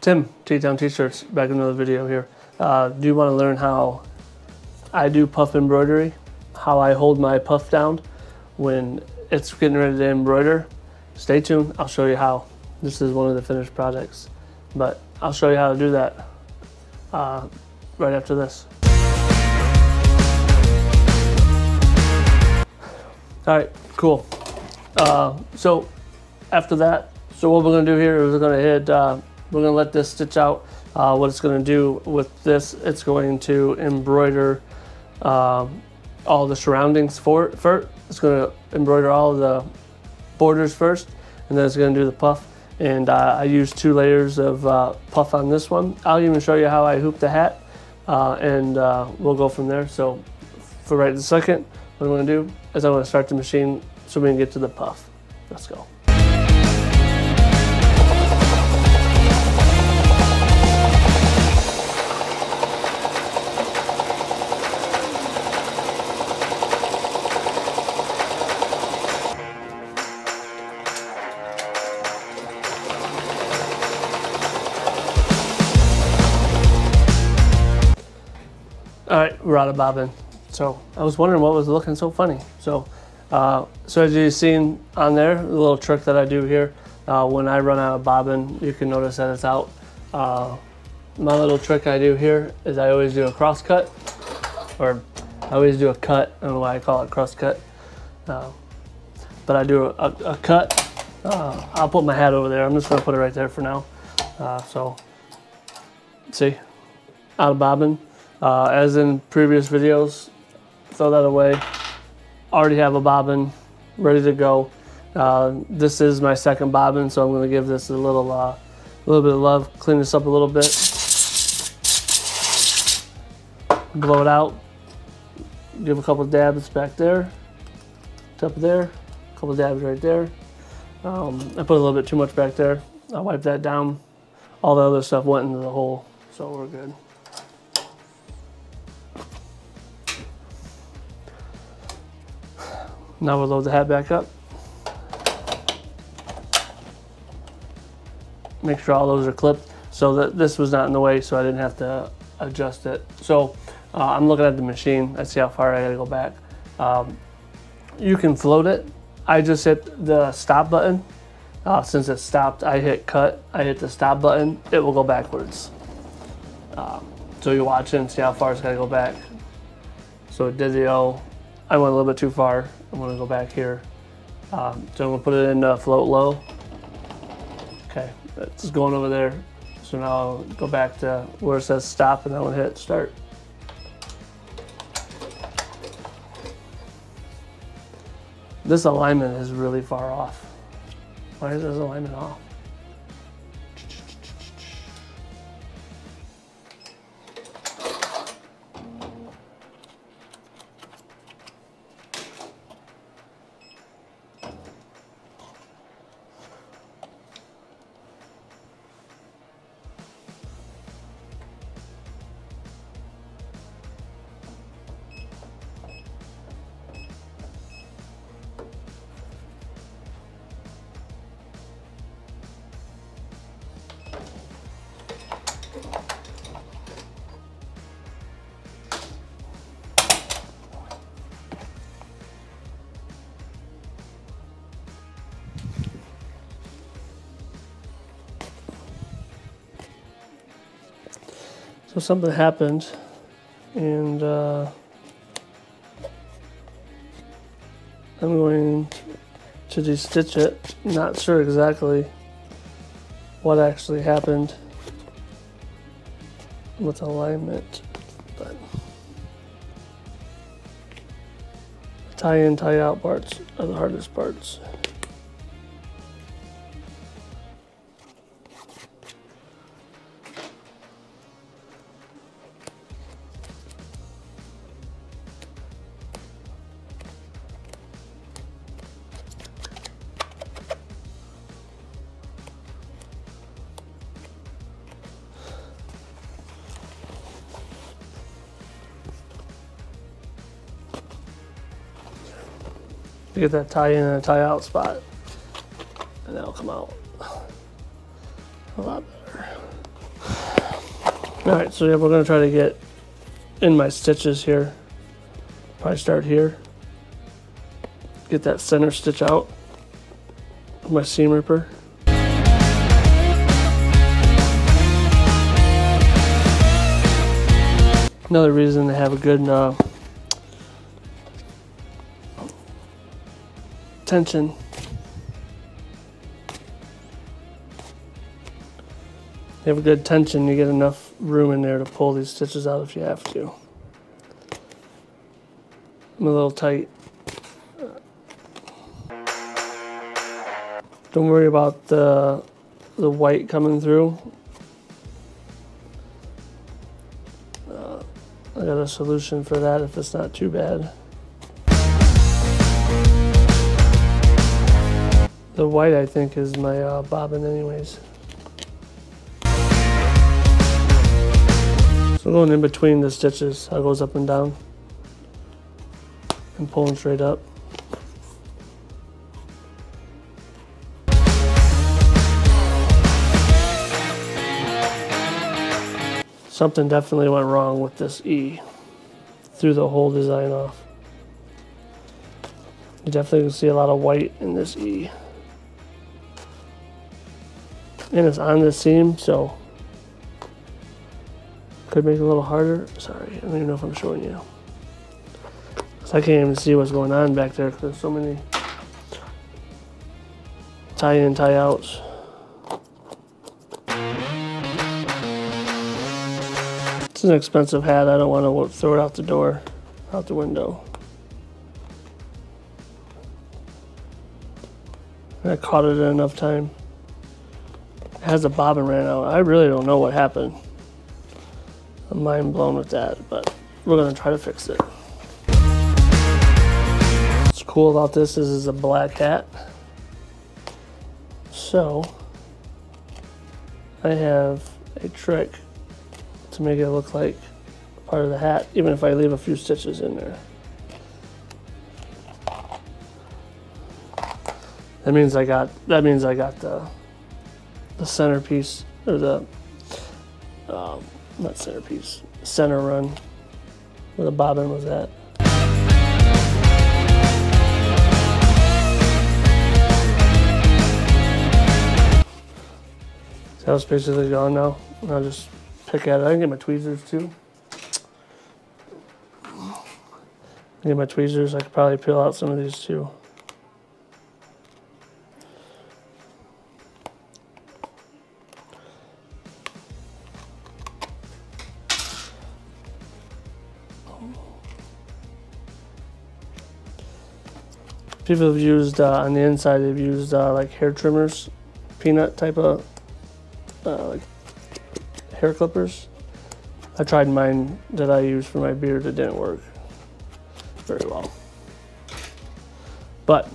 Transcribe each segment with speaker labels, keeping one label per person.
Speaker 1: Tim, T-Town T-shirts, back in another video here. Uh, do you want to learn how I do puff embroidery? How I hold my puff down when it's getting ready to embroider? Stay tuned, I'll show you how. This is one of the finished projects, but I'll show you how to do that uh, right after this. All right, cool. Uh, so after that, so what we're gonna do here is we're gonna hit, uh, we're gonna let this stitch out. Uh, what it's gonna do with this, it's going to embroider um, all the surroundings for, for It's gonna embroider all the borders first, and then it's gonna do the puff. And uh, I use two layers of uh, puff on this one. I'll even show you how I hoop the hat, uh, and uh, we'll go from there. So for right this second, what I'm gonna do is I'm gonna start the machine so we can get to the puff. Let's go. Out of bobbin. So I was wondering what was looking so funny. So, uh, so as you've seen on there, the little trick that I do here, uh, when I run out of bobbin, you can notice that it's out. Uh, my little trick I do here is I always do a cross cut, or I always do a cut. I don't know why I call it cross cut, uh, but I do a, a, a cut. Uh, I'll put my hat over there. I'm just gonna put it right there for now. Uh, so, see, out of bobbin. Uh, as in previous videos, throw that away. Already have a bobbin ready to go. Uh, this is my second bobbin, so I'm going to give this a little, uh, little bit of love. Clean this up a little bit. Blow it out. Give a couple dabs back there, top there, a couple dabs right there. Um, I put a little bit too much back there. I'll wipe that down. All the other stuff went into the hole, so we're good. Now we'll load the hat back up. Make sure all those are clipped so that this was not in the way so I didn't have to adjust it. So uh, I'm looking at the machine. I see how far I gotta go back. Um, you can float it. I just hit the stop button. Uh, since it stopped, I hit cut. I hit the stop button. It will go backwards. Um, so you watch it and see how far it's gotta go back. So it did the O. I went a little bit too far. I'm gonna go back here. Um, so I'm gonna put it in uh, float low. Okay, it's going over there. So now I'll go back to where it says stop and then I'll hit start. This alignment is really far off. Why is this alignment off? So something happened, and uh, I'm going to de-stitch it. Not sure exactly what actually happened with alignment, but tie in, tie out parts are the hardest parts. Get that tie in and tie out spot. And that'll come out a lot better. All right, so yeah, we're gonna try to get in my stitches here. Probably start here. Get that center stitch out my seam ripper. Another reason to have a good uh, tension. You have a good tension, you get enough room in there to pull these stitches out if you have to. I'm a little tight. Don't worry about the, the white coming through. Uh, I got a solution for that if it's not too bad. The white I think is my uh, bobbin anyways. So going in between the stitches, I goes up and down and pulling straight up. Something definitely went wrong with this E. Threw the whole design off. You definitely can see a lot of white in this E. And it's on the seam, so could make it a little harder. Sorry, I don't even know if I'm showing you. So I can't even see what's going on back there because there's so many tie in, tie outs. It's an expensive hat. I don't want to throw it out the door, out the window. I caught it in enough time. It has a bobbin ran out. I really don't know what happened. I'm mind blown with that, but we're gonna try to fix it. What's cool about this is a black hat. So, I have a trick to make it look like part of the hat, even if I leave a few stitches in there. That means I got, that means I got the, the centerpiece, or the, um, not centerpiece, center run where the bobbin was at. So that was basically gone now. I'll just pick at it. I can get my tweezers too. Get my tweezers. I could probably peel out some of these too. People have used uh, on the inside. They've used uh, like hair trimmers, peanut type of uh, like hair clippers. I tried mine that I used for my beard. It didn't work very well. But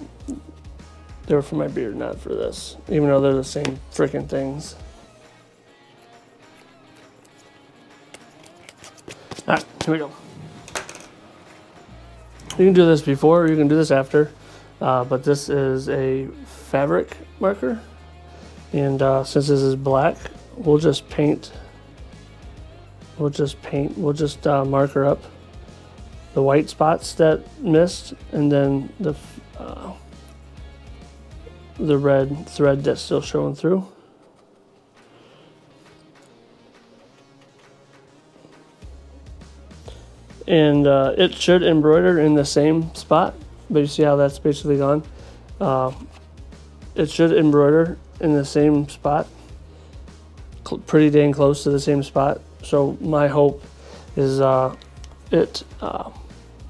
Speaker 1: they were for my beard, not for this. Even though they're the same freaking things. All right, here we go. You can do this before, you can do this after. Uh, but this is a fabric marker. And uh, since this is black, we'll just paint, we'll just paint, we'll just uh, marker up the white spots that missed and then the, uh, the red thread that's still showing through. And uh, it should embroider in the same spot but you see how that's basically gone. Uh, it should embroider in the same spot, pretty dang close to the same spot. So my hope is uh, it. Uh,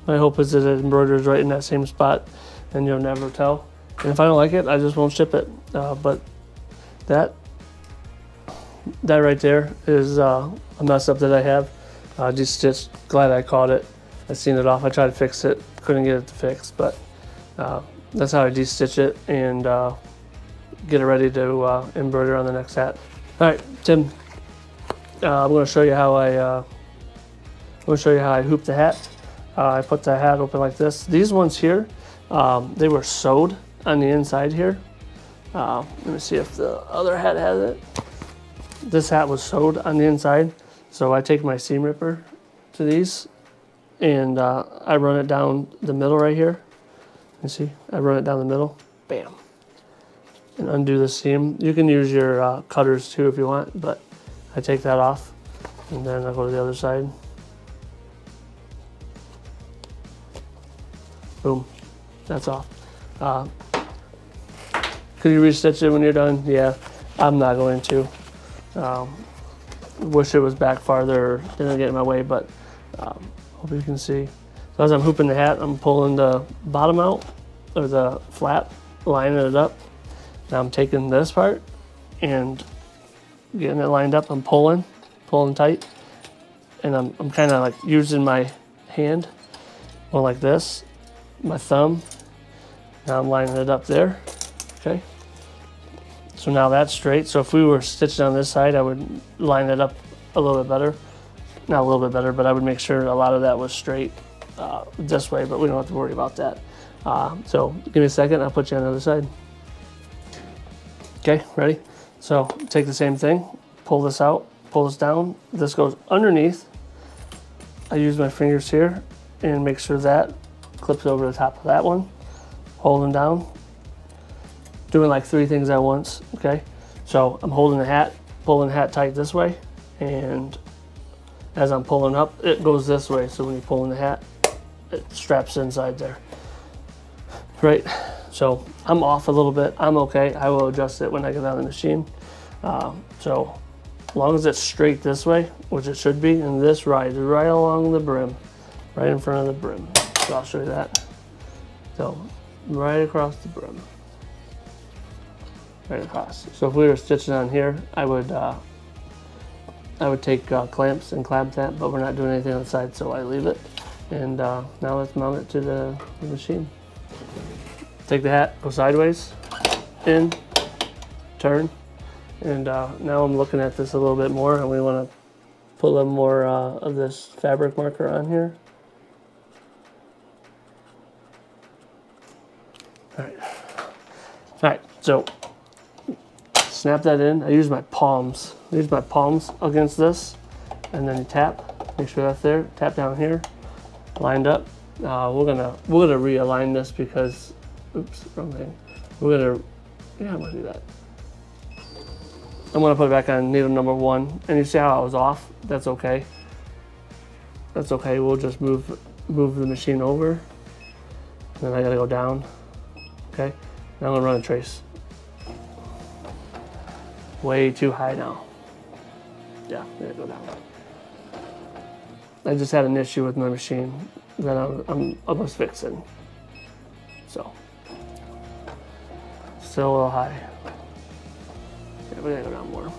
Speaker 1: my hope is that it embroiders right in that same spot, and you'll never tell. And if I don't like it, I just won't ship it. Uh, but that that right there is uh, a mess up that I have. Just just glad I caught it. I seen it off. I tried to fix it couldn't get it to fix, but uh, that's how I de-stitch it and uh, get it ready to uh, embroider on the next hat. All right, Tim, uh, I'm going to show you how I uh, I'm to show you how I hoop the hat. I put the hat open like this. These ones here, um, they were sewed on the inside here. let me see if the other hat has it. This hat was sewed on the inside, So I take my seam ripper to these and uh, I run it down the middle right here. You see, I run it down the middle, bam, and undo the seam. You can use your uh, cutters too if you want, but I take that off and then I go to the other side. Boom, that's off. Uh, could you restitch it when you're done? Yeah, I'm not going to. Um, wish it was back farther, didn't get in my way, but um, hope you can see. So as I'm hooping the hat, I'm pulling the bottom out, or the flap, lining it up. Now I'm taking this part and getting it lined up. I'm pulling, pulling tight, and I'm, I'm kind of like using my hand, going like this, my thumb. Now I'm lining it up there, okay? So now that's straight. So if we were stitching on this side, I would line it up a little bit better. Not a little bit better, but I would make sure a lot of that was straight uh, this way, but we don't have to worry about that. Uh, so give me a second, I'll put you on the other side. Okay, ready? So take the same thing, pull this out, pull this down. This goes underneath. I use my fingers here and make sure that clips over the top of that one. Hold them down. Doing like three things at once, okay? So I'm holding the hat, pulling the hat tight this way, and as I'm pulling up, it goes this way. So when you're pulling the hat, it straps inside there. Right, so I'm off a little bit. I'm okay. I will adjust it when I get on the machine. Um, so as long as it's straight this way, which it should be, and this rides right along the brim, right in front of the brim. So I'll show you that. So right across the brim. Right across. So if we were stitching on here, I would uh, I would take uh, clamps and clamp that, but we're not doing anything on the side, so I leave it. And uh, now let's mount it to the, the machine. Take the hat, go sideways, in, turn, and uh, now I'm looking at this a little bit more and we want to put a little more uh, of this fabric marker on here. All right. All right, so snap that in. I use my palms. I use my palms against this and then you tap, make sure that's there. Tap down here, lined up. Uh, we're gonna we're gonna realign this because oops, wrong thing. We're gonna yeah, I'm gonna do that. I'm gonna put it back on needle number one. And you see how I was off? That's okay. That's okay. We'll just move move the machine over. And then I gotta go down. Okay. Now I'm gonna run a trace. Way too high now. Yeah, there go down. I just had an issue with my machine that I'm, I'm almost fixing. So, still a little high. Yeah, we gotta go down more.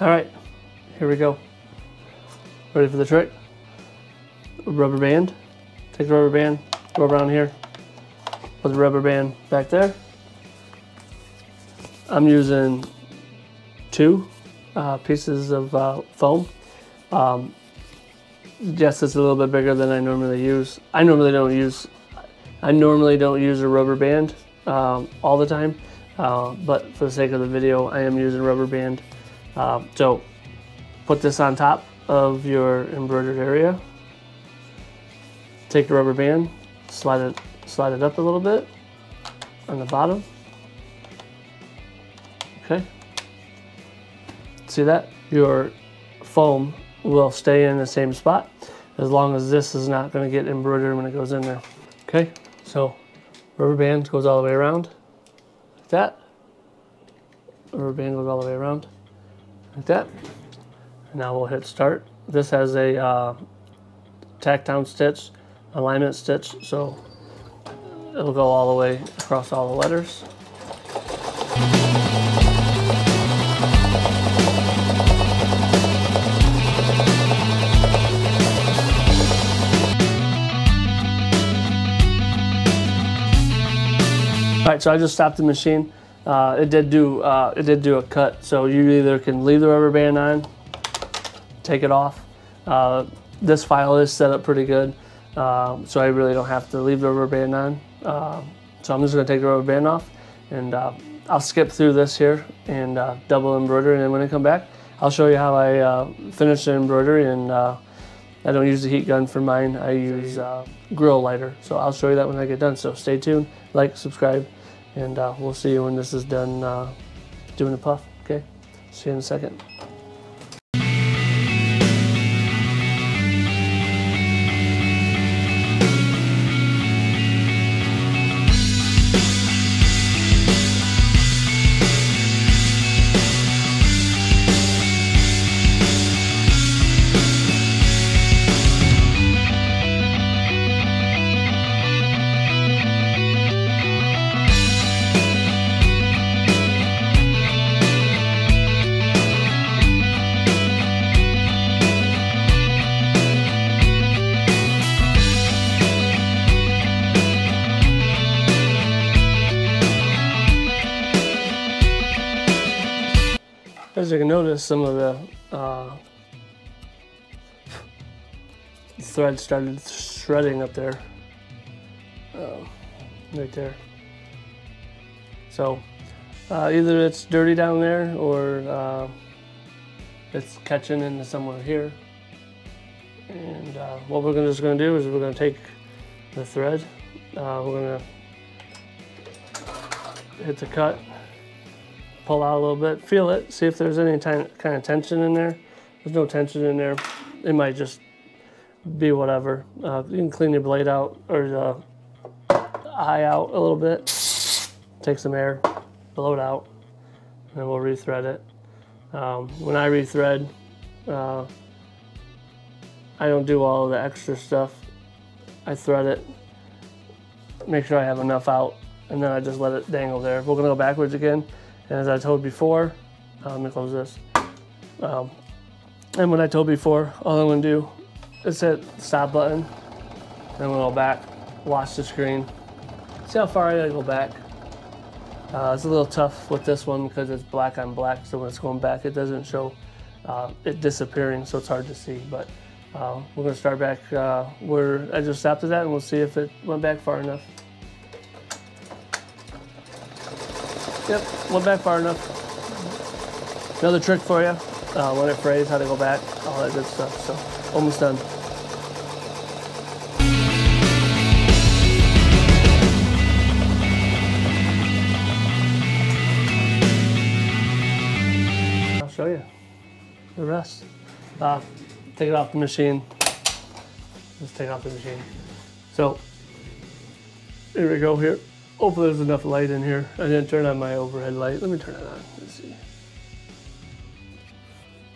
Speaker 1: All right, here we go. Ready for the trick? Rubber band. Take the rubber band, go around here, put the rubber band back there. I'm using two uh, pieces of uh, foam. Um, yes, it's a little bit bigger than I normally use. I normally don't use, I normally don't use a rubber band um, all the time, uh, but for the sake of the video, I am using rubber band. Uh, so put this on top of your embroidered area. Take the rubber band, slide it, slide it up a little bit on the bottom. Okay. See that? Your foam will stay in the same spot as long as this is not going to get embroidered when it goes in there. Okay, so rubber band goes all the way around like that. Rubber band goes all the way around like that. Now we'll hit start. This has a uh, tack down stitch, alignment stitch, so it'll go all the way across all the letters. All right, so I just stopped the machine. Uh, it did do uh, it did do a cut, so you either can leave the rubber band on, take it off. Uh, this file is set up pretty good, uh, so I really don't have to leave the rubber band on. Uh, so I'm just going to take the rubber band off, and uh, I'll skip through this here and double embroider, and then when I come back, I'll show you how I finish the embroidery. And I don't use the heat gun for mine; I use grill lighter. So I'll show you that when I get done. So stay tuned, like, subscribe and uh, we'll see you when this is done uh, doing the puff. Okay, see you in a second. You can notice, some of the uh, thread started shredding up there, uh, right there. So uh, either it's dirty down there or uh, it's catching into somewhere here. And uh, what we're gonna, just going to do is we're going to take the thread, uh, we're going to hit the cut pull out a little bit, feel it, see if there's any kind of tension in there. There's no tension in there. It might just be whatever. Uh, you can clean your blade out or the eye out a little bit. Take some air, blow it out, and we'll rethread it. Um, when I rethread, uh, I don't do all the extra stuff. I thread it, make sure I have enough out, and then I just let it dangle there. If we're gonna go backwards again, and as I told before, uh, let me close this. Um, and when I told before, all I'm gonna do is hit the stop button, then we'll go back, watch the screen, see how far I gotta go back. Uh, it's a little tough with this one because it's black on black, so when it's going back, it doesn't show uh, it disappearing, so it's hard to see. But uh, we're gonna start back uh, where I just stopped at that, and we'll see if it went back far enough. Yep, went back far enough. Another trick for you. Uh, when it frays, how to go back, all that good stuff. So, almost done. I'll show you the rest. Uh, take it off the machine. Let's take it off the machine. So, here we go here. Hopefully there's enough light in here. I didn't turn on my overhead light. Let me turn it on. Let's see.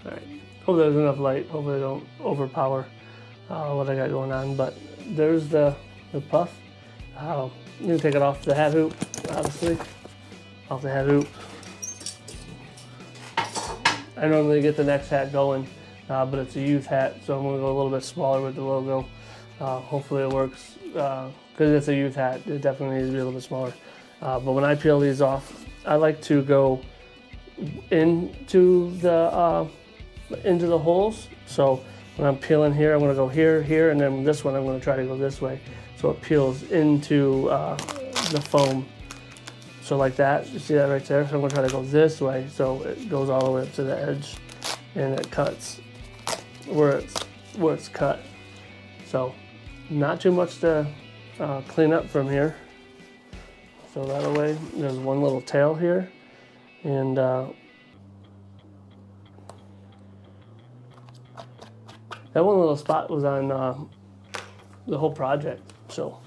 Speaker 1: All right. Hopefully there's enough light. Hopefully I don't overpower uh, what I got going on. But there's the, the puff. Uh, can take it off the hat hoop, obviously. Off the hat hoop. I normally get the next hat going, uh, but it's a youth hat, so I'm gonna go a little bit smaller with the logo. Uh, hopefully it works because it's a youth hat. It definitely needs to be a little bit smaller. Uh, but when I peel these off, I like to go into the uh, into the holes. So when I'm peeling here, I'm to go here, here, and then this one I'm going to try to go this way. So it peels into uh, the foam. So like that, you see that right there? So I'm to try to go this way so it goes all the way up to the edge and it cuts where it's, where it's cut. So not too much to uh, clean up from here. Throw that away. There's one little tail here. And uh, that one little spot was on uh, the whole project. So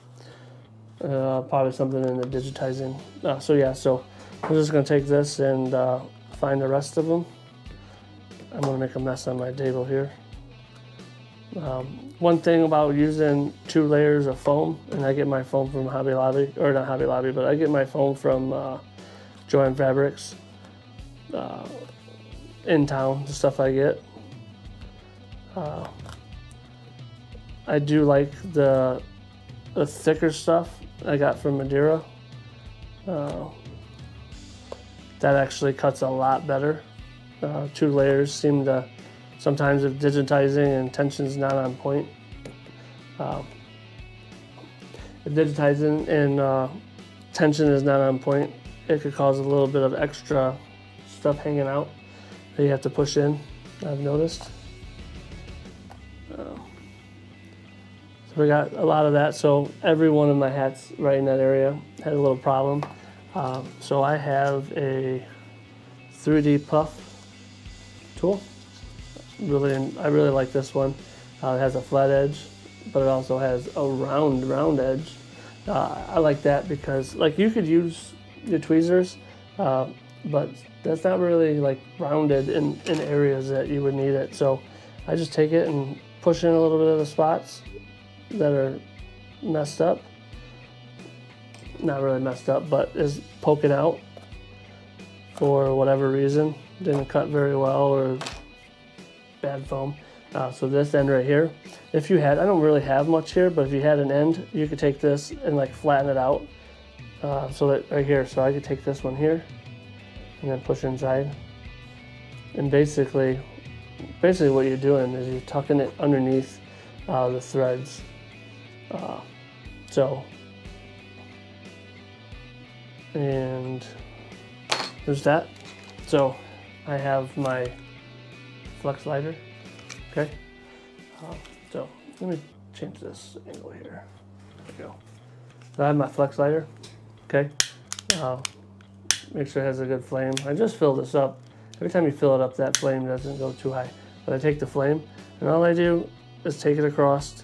Speaker 1: uh, probably something in the digitizing. Uh, so yeah, so I'm just gonna take this and uh, find the rest of them. I'm gonna make a mess on my table here. Um, one thing about using two layers of foam, and I get my foam from Hobby Lobby, or not Hobby Lobby, but I get my foam from uh, Joann Fabrics uh, in town, the stuff I get. Uh, I do like the, the thicker stuff I got from Madeira. Uh, that actually cuts a lot better. Uh, two layers seem to sometimes if digitizing and tension's not on point. Uh, if digitizing and uh, tension is not on point, it could cause a little bit of extra stuff hanging out that you have to push in, I've noticed. Uh, so we got a lot of that. So every one of my hats right in that area had a little problem. Uh, so I have a 3D puff tool. Really, I really like this one. Uh, it has a flat edge, but it also has a round, round edge. Uh, I like that because, like, you could use your tweezers, uh, but that's not really like rounded in, in areas that you would need it. So I just take it and push in a little bit of the spots that are messed up. Not really messed up, but is poking out for whatever reason. Didn't cut very well or bad foam. Uh, so this end right here, if you had, I don't really have much here, but if you had an end, you could take this and like flatten it out. Uh, so that right here, so I could take this one here and then push inside. And basically, basically what you're doing is you're tucking it underneath uh, the threads. Uh, so, and there's that. So I have my flux lighter. Okay. Uh, so let me change this angle here. There we go. So I have my flex lighter. Okay. Uh, make sure it has a good flame. I just filled this up. Every time you fill it up, that flame doesn't go too high. But I take the flame, and all I do is take it across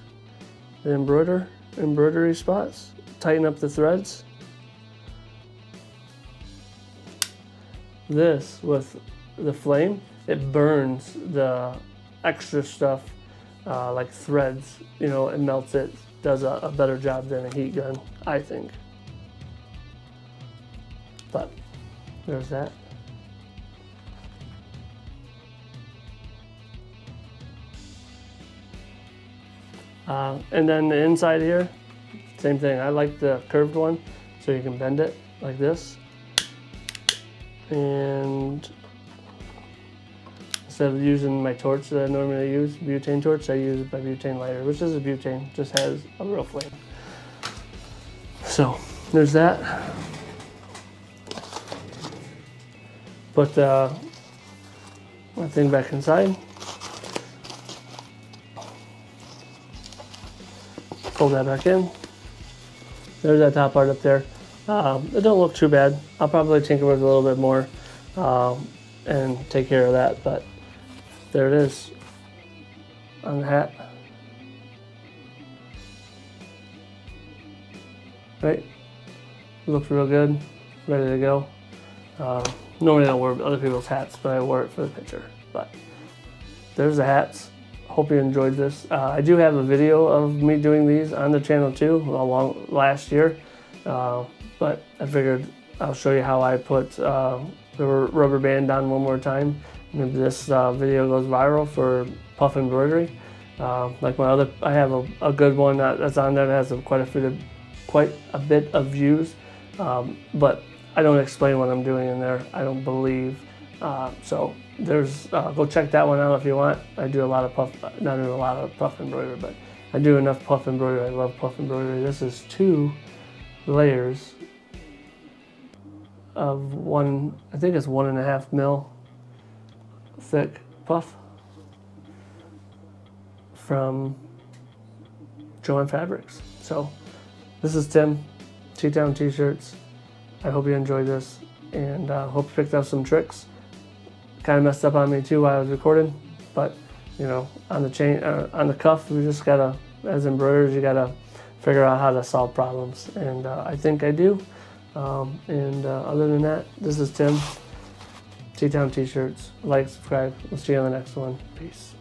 Speaker 1: the embroider, embroidery spots, tighten up the threads. This, with the flame, it burns the extra stuff uh, like threads, you know, it melts it, does a, a better job than a heat gun, I think. But there's that. Uh, and then the inside here, same thing. I like the curved one, so you can bend it like this. And instead of using my torch that I normally use, butane torch, I use my butane lighter, which is a butane, just has a real flame. So there's that. Put uh, my thing back inside. Pull that back in. There's that top part up there. Um, it don't look too bad. I'll probably tinker with it a little bit more um, and take care of that, but there it is on the hat. Right, looks real good, ready to go. Uh, normally I don't wear other people's hats, but I wore it for the picture. But there's the hats. Hope you enjoyed this. Uh, I do have a video of me doing these on the channel too, along last year. Uh, but I figured I'll show you how I put uh, the rubber band on one more time. Maybe this uh, video goes viral for puff embroidery. Um, like my other, I have a, a good one that, that's on there that has a, quite a of, quite a bit of views, um, but I don't explain what I'm doing in there. I don't believe. Uh, so there's uh, go check that one out if you want. I do a lot of puff, not a lot of puff embroidery, but I do enough puff embroidery. I love puff embroidery. This is two layers of one. I think it's one and a half mil thick puff from Jo-Ann Fabrics. So this is Tim, T-Town T-shirts. I hope you enjoyed this and uh, hope you picked up some tricks. Kind of messed up on me too while I was recording, but you know, on the chain, uh, on the cuff, we just gotta, as embroiderers, you gotta figure out how to solve problems, and uh, I think I do. Um, and uh, other than that, this is Tim. T-Town T-shirts. Like, subscribe. We'll see you on the next one. Peace.